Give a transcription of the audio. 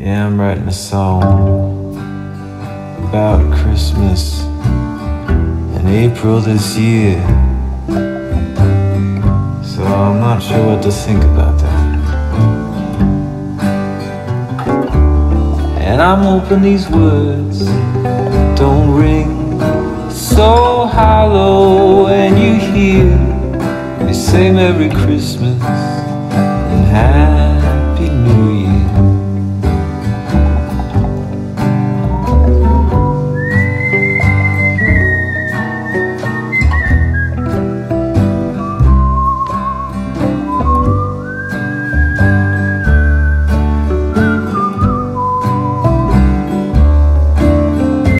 Yeah, I'm writing a song about Christmas in April this year. So I'm not sure what to think about that. And I'm hoping these words don't ring so hollow when you hear me say Merry Christmas and "Happy New Year."